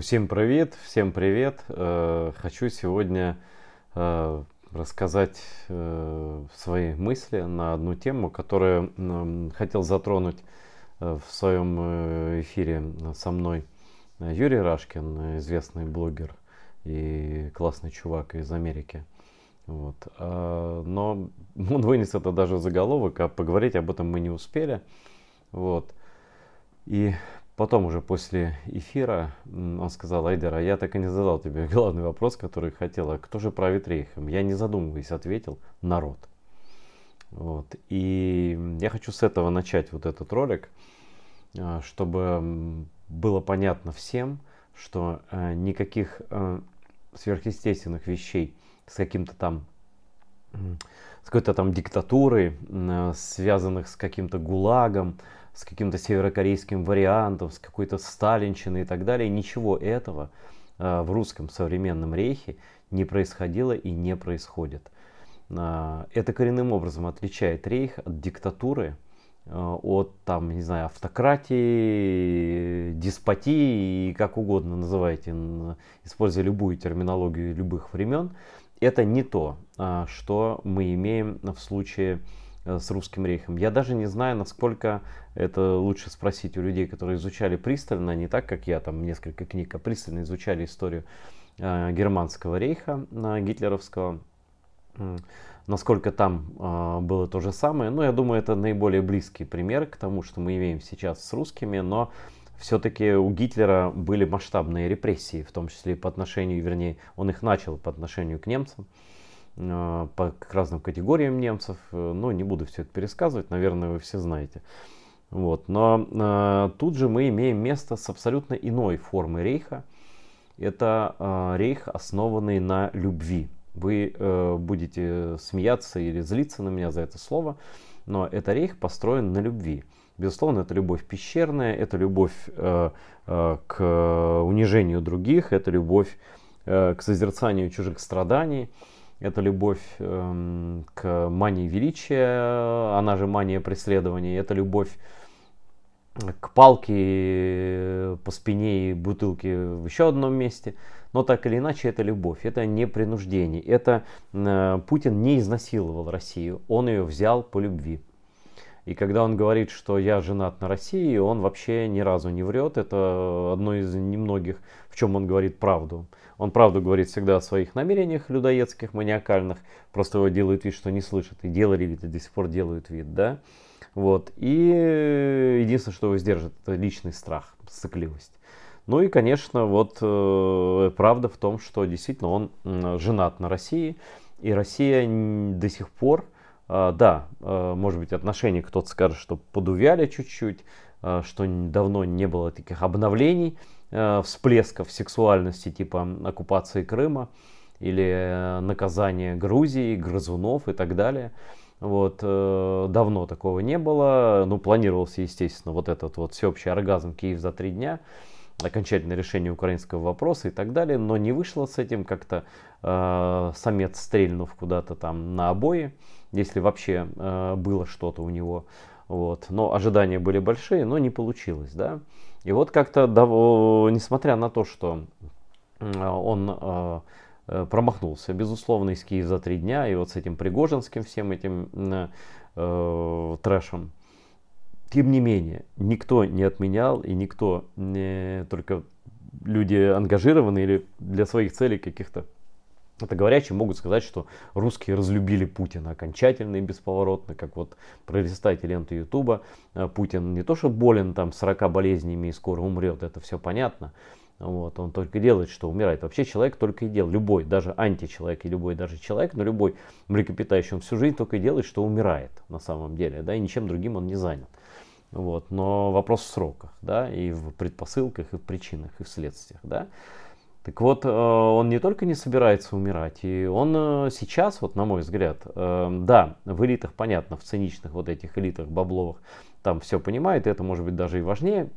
Всем привет, всем привет. Э, хочу сегодня э, рассказать э, свои мысли на одну тему, которую хотел затронуть в своем эфире со мной Юрий Рашкин, известный блогер и классный чувак из Америки. Вот. Но он вынес это даже в заголовок, а поговорить об этом мы не успели. Вот. И Потом уже после эфира он сказал, Айдер, а я так и не задал тебе главный вопрос, который хотел, а кто же правит рейхом? Я не задумываясь ответил, народ. Вот. И я хочу с этого начать вот этот ролик, а, чтобы было понятно всем, что э, никаких э, сверхъестественных вещей с каким-то там с какой-то там диктатурой, э, связанных с каким-то гулагом, с каким-то северокорейским вариантом, с какой-то сталинщиной и так далее. Ничего этого э, в русском современном рейхе не происходило и не происходит. Э, это коренным образом отличает рейх от диктатуры, э, от там, не знаю, автократии, деспотии и как угодно называйте, используя любую терминологию любых времен. Это не то, что мы имеем в случае с русским рейхом. Я даже не знаю, насколько это лучше спросить у людей, которые изучали пристально, не так, как я, там несколько книг, а пристально изучали историю э, германского рейха э, гитлеровского. Насколько там э, было то же самое. Ну, я думаю, это наиболее близкий пример к тому, что мы имеем сейчас с русскими, но все-таки у Гитлера были масштабные репрессии, в том числе и по отношению, вернее, он их начал по отношению к немцам. Э, по, разным категориям немцев. Э, но не буду все это пересказывать, наверное, вы все знаете. Вот. Но э, тут же мы имеем место с абсолютно иной формой рейха. Это э, рейх, основанный на любви. Вы э, будете смеяться или злиться на меня за это слово, но это рейх построен на любви. Безусловно, это любовь пещерная, это любовь э, э, к унижению других, это любовь э, к созерцанию чужих страданий это любовь э, к мании величия, она же мания преследования, это любовь к палке по спине и бутылке в еще одном месте. Но так или иначе, это любовь, это не принуждение. Это э, Путин не изнасиловал Россию, он ее взял по любви. И когда он говорит, что я женат на России, он вообще ни разу не врет. Это одно из немногих, в чем он говорит правду. Он правду говорит всегда о своих намерениях людоедских, маниакальных. Просто его делают вид, что не слышат. И делали вид, и до сих пор делают вид, да. Вот. И единственное, что его сдержит, это личный страх, сыкливость. Ну и, конечно, вот э, правда в том, что действительно он женат на России. И Россия до сих пор да, а, может быть, отношения кто-то скажет, что подувяли чуть-чуть, а, что давно не было таких обновлений, всплесков сексуальности типа оккупации Крыма или наказания Грузии, грызунов и так далее. Вот, э, давно такого не было. Ну, планировался, естественно, вот этот вот всеобщий оргазм Киев за три дня окончательное решение украинского вопроса и так далее, но не вышло с этим как-то э, самец стрельнув куда-то там на обои, если вообще э, было что-то у него. Вот. Но ожидания были большие, но не получилось. Да? И вот как-то, несмотря на то, что он э, э, промахнулся, безусловно, из Киев за три дня, и вот с этим Пригожинским всем этим э, трэшем, тем не менее, никто не отменял и никто не только люди ангажированные или для своих целей каких-то это говорящие могут сказать, что русские разлюбили Путина окончательно и бесповоротно, как вот пролистайте ленту Ютуба. Э, Путин не то, что болен там 40 болезнями и скоро умрет, это все понятно. Вот, он только делает, что умирает. Вообще человек только и делает, любой, даже античеловек и любой даже человек, но любой млекопитающий, он всю жизнь только и делает, что умирает на самом деле, да, и ничем другим он не занят. Вот, но вопрос в сроках, да, и в предпосылках, и в причинах, и в следствиях, да. Так вот, э, он не только не собирается умирать, и он э, сейчас, вот на мой взгляд, э, да, в элитах, понятно, в циничных вот этих элитах бабловых, там все понимает, и это может быть даже и важнее,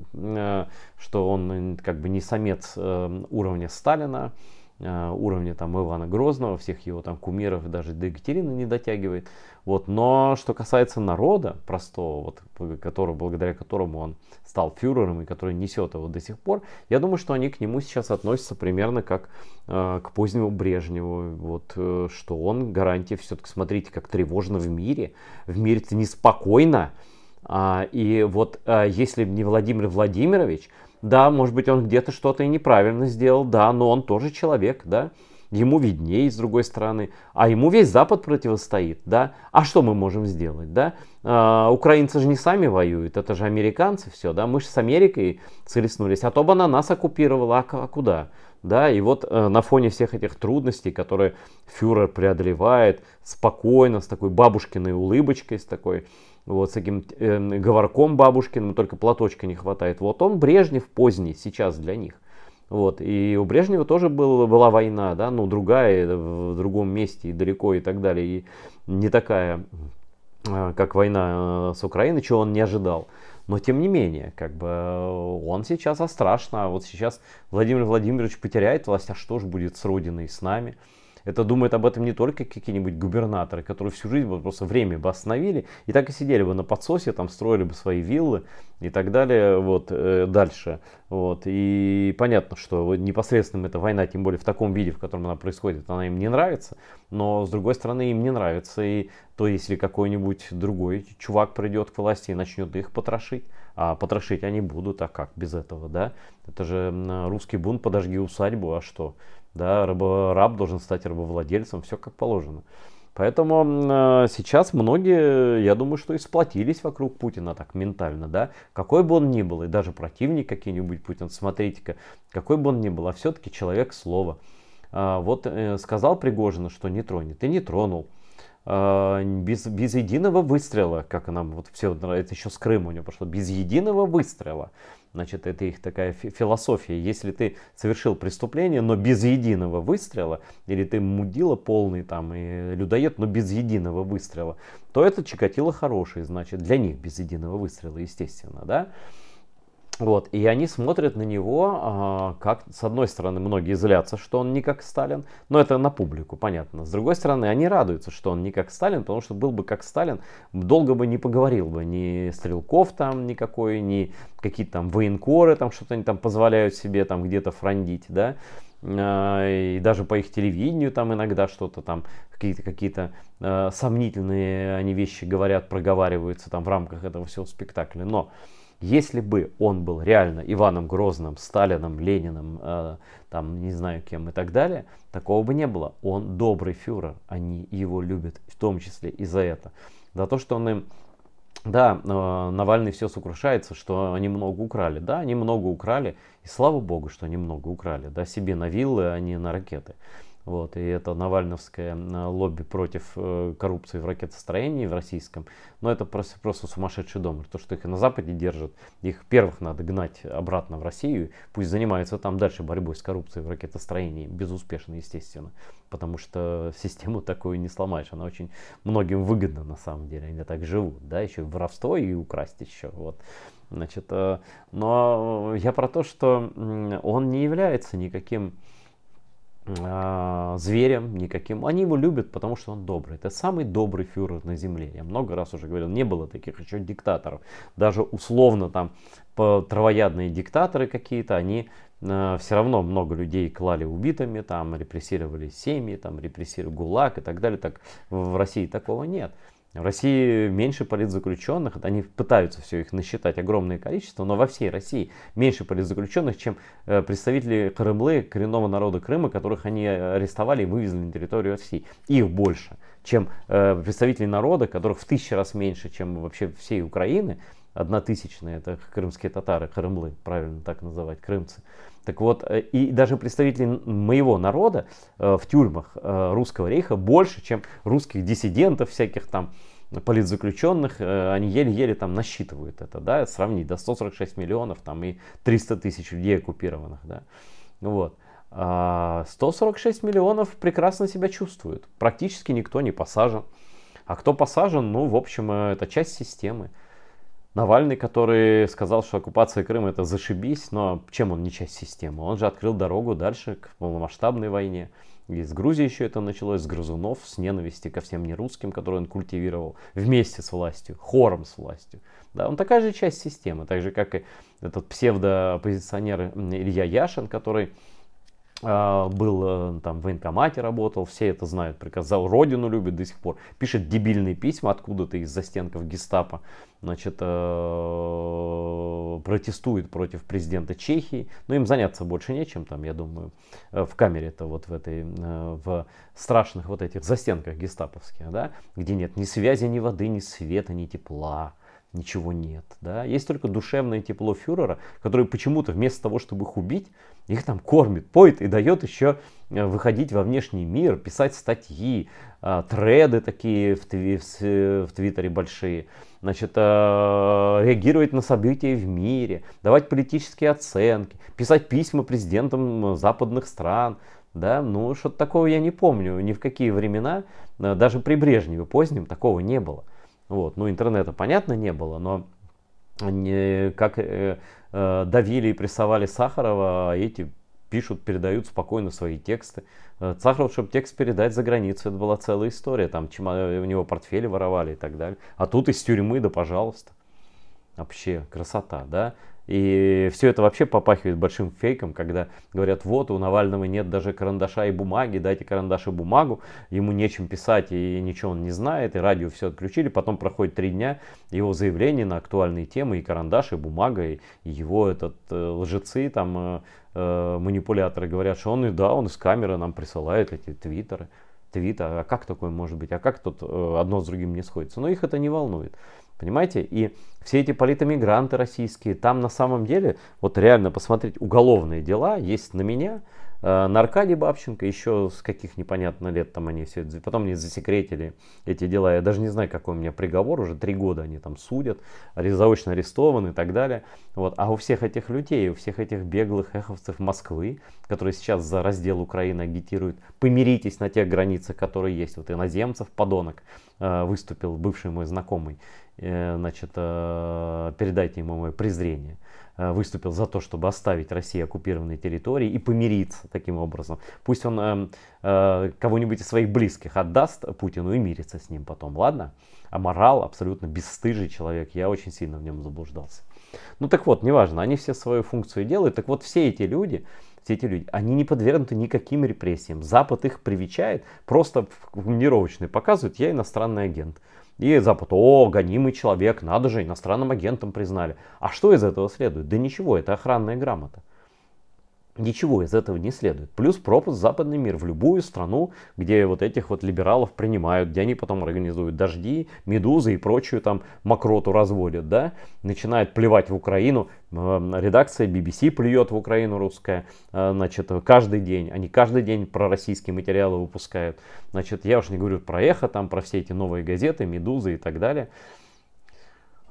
что он как бы не самец уровня Сталина, уровня там Ивана Грозного, всех его там кумиров, даже до Екатерины не дотягивает. Вот. Но что касается народа простого, вот, который, благодаря которому он стал фюрером и который несет его до сих пор, я думаю, что они к нему сейчас относятся примерно как э, к позднему Брежневу. Вот, э, что он гарантия все-таки, смотрите, как тревожно в мире. В мире-то неспокойно. А, и вот а, если не Владимир Владимирович, да, может быть, он где-то что-то и неправильно сделал, да, но он тоже человек, да. Ему виднее, с другой стороны. А ему весь Запад противостоит, да. А что мы можем сделать, да? А, украинцы же не сами воюют, это же американцы все, да. Мы же с Америкой схлестнулись, а то бы она нас оккупировала, а, а куда? Да, и вот э, на фоне всех этих трудностей, которые фюрер преодолевает спокойно, с такой бабушкиной улыбочкой, с такой вот с таким э, говорком бабушкиным, только платочка не хватает. Вот он Брежнев поздний сейчас для них. Вот. И у Брежнева тоже был, была война, да, ну другая, в другом месте и далеко и так далее. И не такая, э, как война э, с Украиной, чего он не ожидал. Но тем не менее, как бы э, он сейчас а страшно. А вот сейчас Владимир Владимирович потеряет власть, а что же будет с Родиной, с нами? Это думают об этом не только какие-нибудь губернаторы, которые всю жизнь вот просто время бы остановили и так и сидели бы на подсосе, там строили бы свои виллы и так далее, вот, э, дальше. Вот. И понятно, что непосредственно эта война, тем более в таком виде, в котором она происходит, она им не нравится, но с другой стороны им не нравится и то, если какой-нибудь другой чувак придет к власти и начнет их потрошить, а потрошить они будут, а как без этого, да? Это же русский бунт, подожги усадьбу, а что? Да, раб должен стать рабовладельцем, все как положено. Поэтому э, сейчас многие, я думаю, что и сплотились вокруг Путина так ментально, да, какой бы он ни был, и даже противник какие-нибудь Путин, смотрите-ка, какой бы он ни был, а все-таки человек слова. Вот э, сказал Пригожин, что не тронет, и не тронул. Э, без, без единого выстрела, как нам вот все, это еще с Крыма у него пошло, без единого выстрела. Значит, это их такая философия. Если ты совершил преступление, но без единого выстрела, или ты мудила полный там и людоед, но без единого выстрела, то это Чикатило хороший, значит, для них без единого выстрела, естественно, да. Вот, и они смотрят на него, а, как, с одной стороны, многие злятся, что он не как Сталин, но это на публику, понятно. С другой стороны, они радуются, что он не как Сталин, потому что был бы как Сталин, долго бы не поговорил бы ни Стрелков там никакой, ни какие-то там военкоры там что-то они там позволяют себе там где-то фрондить, да. А, и даже по их телевидению там иногда что-то там, какие-то какие-то э, сомнительные они вещи говорят, проговариваются там в рамках этого всего спектакля. Но если бы он был реально Иваном Грозным, Сталином, Лениным, э, там не знаю кем и так далее, такого бы не было. Он добрый фюрер, они его любят, в том числе и за это. За то, что он им да, э, Навальный все сокрушается, что они много украли. Да, они много украли, и слава богу, что они много украли. Да, себе на виллы, а не на ракеты. Вот, и это навальновское лобби против э, коррупции в ракетостроении в российском. Но это просто, просто сумасшедший дом. То, что их и на Западе держат, их первых надо гнать обратно в Россию. Пусть занимаются там дальше борьбой с коррупцией в ракетостроении. Безуспешно, естественно. Потому что систему такую не сломаешь. Она очень многим выгодна на самом деле. Они так живут. Да, еще воровство и украсть еще. Вот. Значит, э, но я про то, что он не является никаким э, зверем никаким. Они его любят, потому что он добрый. Это самый добрый фюрер на земле. Я много раз уже говорил, не было таких еще диктаторов. Даже условно там травоядные диктаторы какие-то, они э, все равно много людей клали убитыми, там репрессировали семьи, там репрессировали ГУЛАГ и так далее. Так в России такого нет. В России меньше политзаключенных, они пытаются все их насчитать огромное количество, но во всей России меньше политзаключенных, чем э, представители Крымлы, коренного народа Крыма, которых они арестовали и вывезли на территорию России. Их больше, чем э, представителей народа, которых в тысячу раз меньше, чем вообще всей Украины. Одна тысячная, это крымские татары, Крымлы, правильно так называть, крымцы. Так вот, э, и даже представители моего народа э, в тюрьмах э, русского рейха больше, чем русских диссидентов всяких там, политзаключенных, они еле-еле там насчитывают это, да, сравнить, да, 146 миллионов там и 300 тысяч людей оккупированных, да, вот. 146 а миллионов прекрасно себя чувствуют, практически никто не посажен, а кто посажен, ну, в общем, это часть системы. Навальный, который сказал, что оккупация Крыма это зашибись, но чем он не часть системы? Он же открыл дорогу дальше к полномасштабной войне. И с Грузии еще это началось, с грызунов, с ненависти ко всем нерусским, которые он культивировал вместе с властью, хором с властью. Да, он такая же часть системы, так же как и этот псевдооппозиционер Илья Яшин, который был э, там в военкомате работал, все это знают, приказал, родину любит до сих пор, пишет дебильные письма откуда-то из застенков гестапо, значит, э, протестует против президента Чехии, но им заняться больше нечем там, я думаю, э, в камере-то вот в этой, в страшных вот этих застенках гестаповских, да, где нет ни связи, ни воды, ни света, ни тепла, ничего нет. Да? Есть только душевное тепло фюрера, который почему-то вместо того, чтобы их убить, их там кормит, поет и дает еще э, выходить во внешний мир, писать статьи, э, треды такие в, тви, в, в Твиттере большие, значит, э, реагировать на события в мире, давать политические оценки, писать письма президентам западных стран. Да, ну что-то такого я не помню, ни в какие времена, даже при Брежневе позднем такого не было. Вот. Ну, интернета, понятно, не было, но не, как э, э, давили и прессовали Сахарова, а эти пишут, передают спокойно свои тексты. Э, Сахаров, чтобы текст передать за границу, это была целая история. Там у него портфели воровали и так далее. А тут из тюрьмы, да пожалуйста. Вообще красота, да? И все это вообще попахивает большим фейком, когда говорят, вот у Навального нет даже карандаша и бумаги, дайте карандаш и бумагу, ему нечем писать и ничего он не знает, и радио все отключили, потом проходит три дня, его заявление на актуальные темы, и карандаш, и бумага, и, его этот э, лжецы, там, э, э, манипуляторы говорят, что он, и да, он из камеры нам присылает эти твиттеры твита, а как такое может быть, а как тут э, одно с другим не сходится. Но их это не волнует. Понимаете? И все эти политэмигранты российские, там на самом деле, вот реально посмотреть, уголовные дела есть на меня, э, на Аркадий Бабченко, еще с каких непонятно лет там они все, потом они засекретили эти дела, я даже не знаю, какой у меня приговор, уже три года они там судят, заочно арестованы и так далее. Вот. А у всех этих людей, у всех этих беглых эховцев Москвы, которые сейчас за раздел Украины агитируют, помиритесь на тех границах, которые есть, вот иноземцев, подонок, э, выступил бывший мой знакомый, значит, э, передайте ему мое презрение, э, выступил за то, чтобы оставить России оккупированные территории и помириться таким образом. Пусть он кого-нибудь из своих близких отдаст Путину и мирится с ним потом, ладно? А морал абсолютно бесстыжий человек, я очень сильно в нем заблуждался. Ну так вот, неважно, они все свою функцию делают. Так вот, все эти люди, все эти люди, они не подвергнуты никаким репрессиям. Запад их привечает, просто в командировочной показывают, я иностранный агент. И Запад, о, гонимый человек, надо же, иностранным агентом признали. А что из этого следует? Да ничего, это охранная грамота. Ничего из этого не следует. Плюс пропуск в западный мир, в любую страну, где вот этих вот либералов принимают, где они потом организуют дожди, медузы и прочую там мокроту разводят, да, начинают плевать в Украину. Редакция BBC плюет в Украину русская, э, значит, каждый день. Они каждый день про российские материалы выпускают. Значит, я уж не говорю про эхо, там, про все эти новые газеты, медузы и так далее.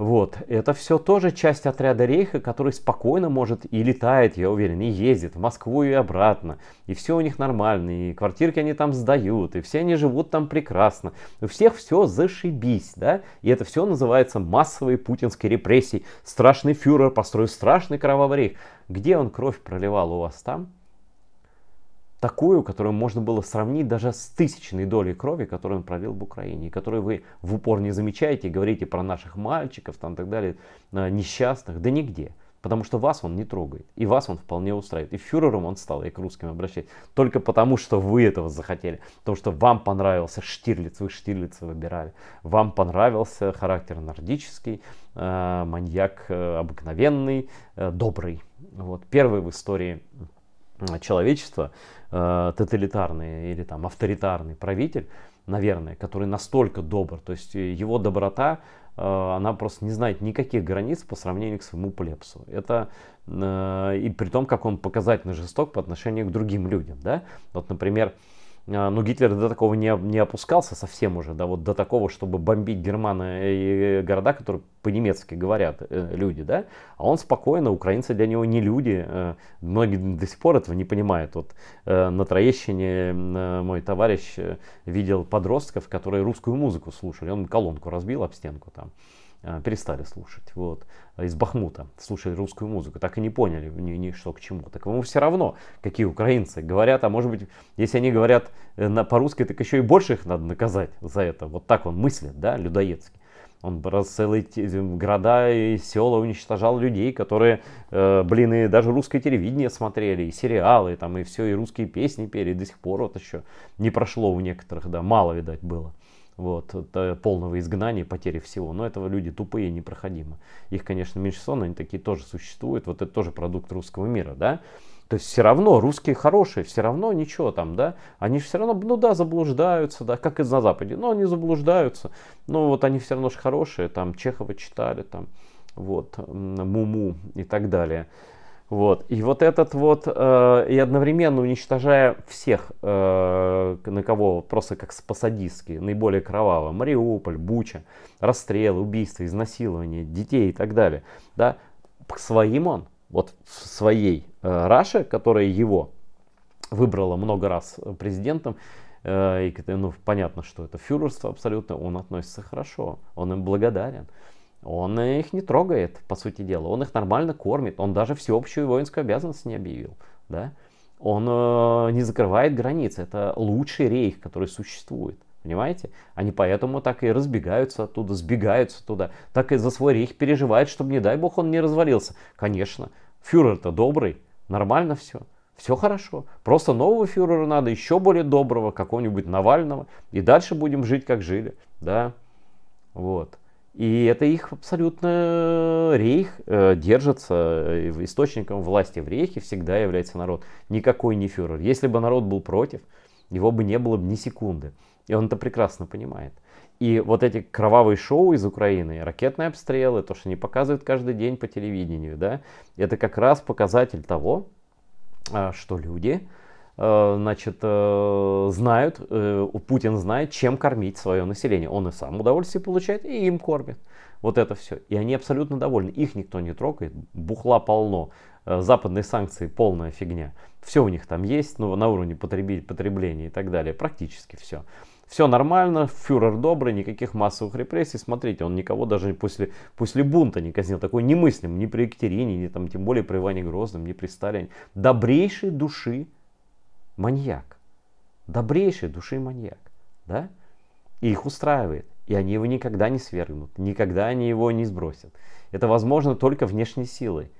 Вот, это все тоже часть отряда Рейха, который спокойно может и летает, я уверен, и ездит в Москву и обратно. И все у них нормально, и квартирки они там сдают, и все они живут там прекрасно. У всех все зашибись, да? И это все называется массовой путинской репрессией. Страшный фюрер построил страшный кровавый рейх. Где он кровь проливал у вас там? Такую, которую можно было сравнить даже с тысячной долей крови, которую он пролил в Украине, и которую вы в упор не замечаете, говорите про наших мальчиков, там так далее, э, несчастных, да нигде. Потому что вас он не трогает. И вас он вполне устраивает. И фюрером он стал, и к русским обращать. Только потому, что вы этого захотели. Потому что вам понравился Штирлиц, вы Штирлица выбирали. Вам понравился характер нордический, э, маньяк э, обыкновенный, э, добрый. Вот. Первый в истории человечества э, тоталитарный или там авторитарный правитель, наверное, который настолько добр, то есть э, его доброта, э, она просто не знает никаких границ по сравнению к своему плебсу. Это э, и при том, как он показательно жесток по отношению к другим людям, да. Вот, например, а, ну, Гитлер до такого не, не опускался совсем уже, да, вот до такого, чтобы бомбить германы и города, которые по-немецки говорят э, люди, да, а он спокойно, украинцы для него не люди, э, многие до сих пор этого не понимают. Вот э, на Троещине э, мой товарищ э, видел подростков, которые русскую музыку слушали, он колонку разбил об стенку там, перестали слушать. Вот из Бахмута слушали русскую музыку, так и не поняли ни, ни что к чему. Так ему все равно, какие украинцы говорят, а может быть, если они говорят на, по-русски, так еще и больше их надо наказать за это. Вот так он мыслит, да, людоедский. Он целые города и села уничтожал людей, которые, э, блин, и даже русское телевидение смотрели, и сериалы, там, и все, и русские песни пели, и до сих пор вот еще не прошло у некоторых, да, мало, видать, было. Вот, полного изгнания, потери всего. Но этого люди тупые, непроходимы. Их, конечно, меньшинство, но они такие тоже существуют. Вот это тоже продукт русского мира, да. То есть все равно русские хорошие, все равно ничего там, да, они все равно, ну да, заблуждаются, да, как и на Западе, но они заблуждаются, но вот они все равно же хорошие, там Чехова читали, там, вот, Муму и так далее. Вот. И вот этот вот, э, и одновременно уничтожая всех, э, на кого просто как посадистски, наиболее кроваво, Мариуполь, Буча, расстрелы, убийства, изнасилования детей и так далее, да, к своим он, вот в своей э, Раше, которая его выбрала много раз президентом, э, и ну, понятно, что это фюрерство абсолютно, он относится хорошо, он им благодарен. Он их не трогает, по сути дела. Он их нормально кормит. Он даже всеобщую воинскую обязанность не объявил. Да? Он э, не закрывает границы. Это лучший рейх, который существует. Понимаете? Они поэтому так и разбегаются оттуда, сбегаются туда. Так и за свой рейх переживают, чтобы, не дай бог, он не развалился. Конечно, фюрер-то добрый, нормально все. Все хорошо. Просто нового фюрера надо, еще более доброго, какого-нибудь Навального. И дальше будем жить, как жили. Да? Вот. И это их абсолютно рейх э, держится, э, источником власти в рейхе всегда является народ. Никакой не фюрер. Если бы народ был против, его бы не было бы ни секунды. И он это прекрасно понимает. И вот эти кровавые шоу из Украины, ракетные обстрелы, то, что они показывают каждый день по телевидению, да, это как раз показатель того, что люди, э, значит, э, знают, э, Путин знает, чем кормить свое население. Он и сам удовольствие получает, и им кормит. Вот это все. И они абсолютно довольны. Их никто не трогает. Бухла полно. Западные санкции полная фигня. Все у них там есть, ну, на уровне потребления и так далее. Практически все. Все нормально, фюрер добрый, никаких массовых репрессий. Смотрите, он никого даже после, после бунта не казнил. Такой немыслим ни при Екатерине, ни там, тем более при Иване Грозном, ни при Сталине. Добрейшей души маньяк. Добрейшей души маньяк. Да? И их устраивает. И они его никогда не свергнут. Никогда они его не сбросят. Это возможно только внешней силой.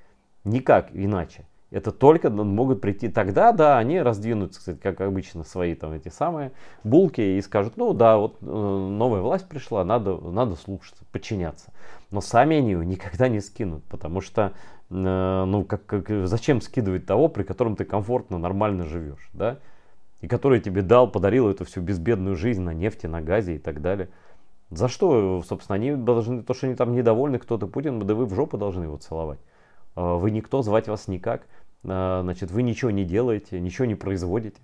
Никак иначе. Это только могут прийти тогда, да, они раздвинут, кстати, как обычно, свои там эти самые булки и скажут, ну да, вот э, новая власть пришла, надо, надо слушаться, подчиняться. Но сами они ее никогда не скинут, потому что, э, ну, как, как, зачем скидывать того, при котором ты комфортно, нормально живешь, да? И который тебе дал, подарил эту всю безбедную жизнь на нефти, на газе и так далее. За что, собственно, они должны, то, что они там недовольны, кто-то Путин, да вы в жопу должны его целовать. А вы никто, звать вас никак. А, значит, вы ничего не делаете, ничего не производите,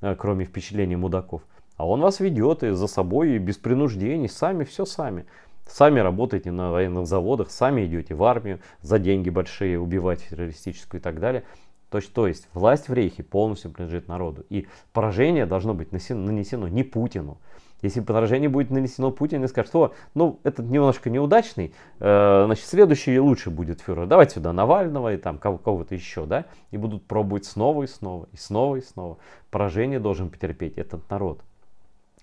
а, кроме впечатления мудаков. А он вас ведет и за собой, и без принуждений, сами, все сами. Сами работаете на военных заводах, сами идете в армию за деньги большие, убивать террористическую и так далее. То есть, то есть власть в рейхе полностью принадлежит народу. И поражение должно быть нанесено не Путину, если поражение будет нанесено Путин и скажет, что ну, этот немножко неудачный, э, значит, следующий лучше будет фюрер. Давайте сюда Навального и там кого-то еще, да, и будут пробовать снова и снова, и снова и снова. Поражение должен потерпеть этот народ,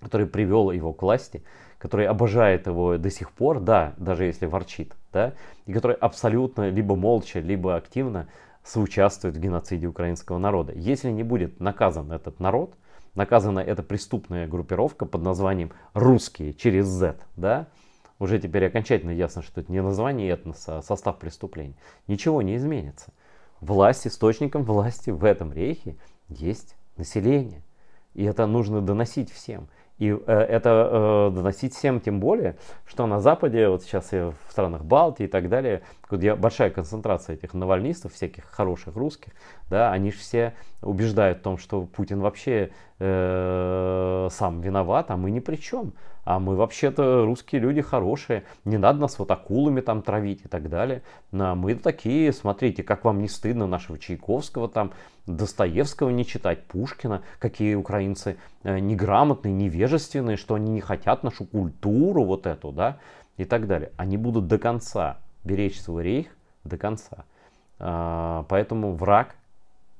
который привел его к власти, который обожает его до сих пор, да, даже если ворчит, да, и который абсолютно либо молча, либо активно соучаствует в геноциде украинского народа. Если не будет наказан этот народ, наказана эта преступная группировка под названием «Русские» через Z, да, уже теперь окончательно ясно, что это не название этноса, а состав преступлений. Ничего не изменится. Власть, источником власти в этом рейхе есть население. И это нужно доносить всем. И э, это э, доносить всем тем более, что на Западе, вот сейчас я в странах Балтии и так далее, где большая концентрация этих навальнистов, всяких хороших русских, да, они же все убеждают в том, что Путин вообще э, сам виноват, а мы ни при чем. А мы вообще-то русские люди хорошие, не надо нас вот акулами там травить и так далее. А мы такие, смотрите, как вам не стыдно нашего Чайковского там, Достоевского не читать, Пушкина, какие украинцы э, неграмотные, невежественные, что они не хотят нашу культуру вот эту, да, и так далее. Они будут до конца беречь свой рейх, до конца. А, поэтому враг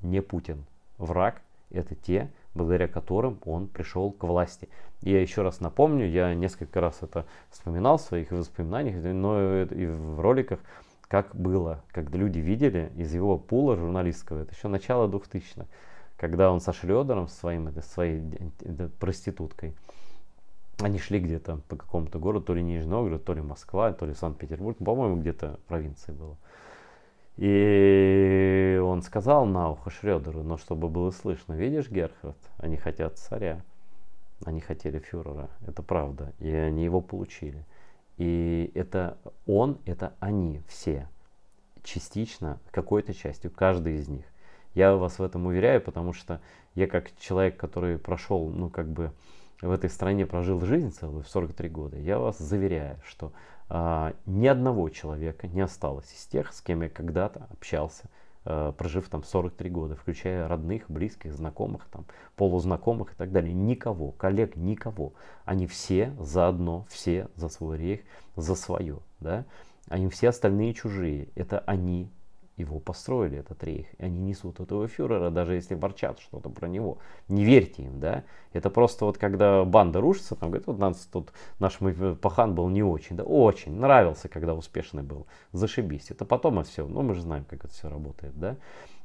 не Путин. Враг это те, благодаря которым он пришел к власти. Я еще раз напомню, я несколько раз это вспоминал в своих воспоминаниях, но и в роликах, как было, когда люди видели из его пула журналистского, это еще начало 2000-х, когда он со Шлёдером, своим, своей проституткой, они шли где-то по какому-то городу, то ли Нижний Новгород, то ли Москва, то ли Санкт-Петербург, по-моему, где-то провинции было. И он сказал на ухо Шредеру, но чтобы было слышно, видишь, Герхард, они хотят царя, они хотели фюрера, это правда, и они его получили. И это он, это они все, частично, какой-то частью, каждый из них. Я вас в этом уверяю, потому что я как человек, который прошел, ну как бы в этой стране прожил жизнь целую, в 43 года, я вас заверяю, что а, ни одного человека не осталось из тех, с кем я когда-то общался, а, прожив там 43 года, включая родных, близких, знакомых, там, полузнакомых и так далее. Никого, коллег, никого. Они все заодно, все за свой рейх, за свое. Да? Они все остальные чужие. Это они его построили, этот рейх. И они несут этого фюрера, даже если ворчат что-то про него. Не верьте им, да. Это просто вот когда банда рушится, там говорит, вот нас тут наш пахан был не очень, да, очень. Нравился, когда успешный был. Зашибись. Это потом, а все, ну мы же знаем, как это все работает, да.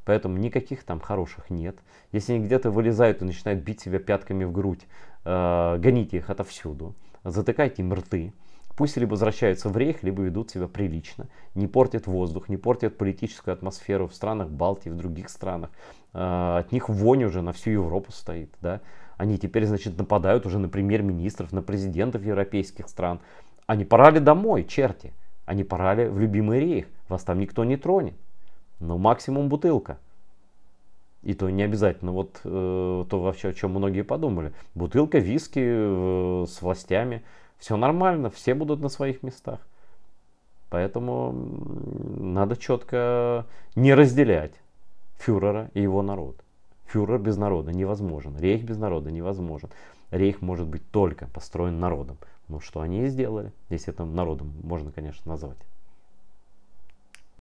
Поэтому никаких там хороших нет. Если они где-то вылезают и начинают бить себя пятками в грудь, э, гоните их отовсюду, затыкайте им рты, Пусть либо возвращаются в рейх, либо ведут себя прилично, не портят воздух, не портят политическую атмосферу в странах Балтии, в других странах. А, от них вонь уже на всю Европу стоит. Да? Они теперь, значит, нападают уже на премьер-министров, на президентов европейских стран. Они пора ли домой, черти? Они пора ли в любимый рейх? Вас там никто не тронет. Но максимум бутылка. И то не обязательно вот э, то вообще, о чем многие подумали. Бутылка виски э, с властями – все нормально, все будут на своих местах. Поэтому надо четко не разделять фюрера и его народ. Фюрер без народа невозможен. Рейх без народа невозможен. Рейх может быть только построен народом. Ну, что они и сделали, если это народом можно, конечно, назвать.